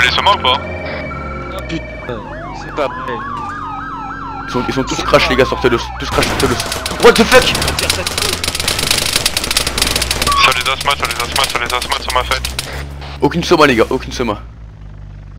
Tu les sommes ou pas putain, c'est pas vrai. Ils sont, ils sont tous crash les gars, sortez-le. Tous crash, sortez-le. What the fuck? Sur les osmas, sur les osmas, sur les osmas sur ma fête. Aucune soma les gars, aucune soma.